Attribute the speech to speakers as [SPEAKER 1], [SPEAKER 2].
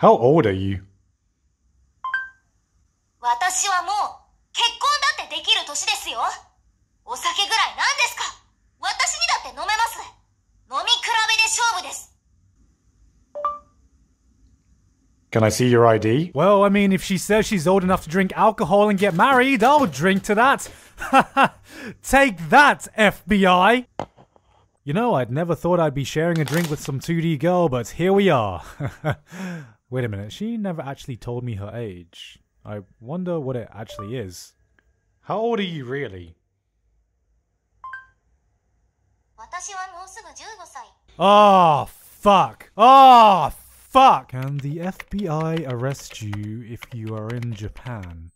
[SPEAKER 1] How old are you?
[SPEAKER 2] 私はもう結婚だってできる年ですよ。お酒ぐらい何ですか私にだって飲めます。飲み比べで勝負です。
[SPEAKER 1] Can I see your ID?
[SPEAKER 3] Well, I mean, if she says she's old enough to drink alcohol and get married, I'll drink to that. Take that, FBI! You know, I'd never thought I'd be sharing a drink with some 2D girl, but here we are. Wait a minute, she never actually told me her age. I wonder what it actually is.
[SPEAKER 1] How old are you really?
[SPEAKER 3] Oh, fuck. Oh, fuck! Can the FBI arrest you if you are in Japan?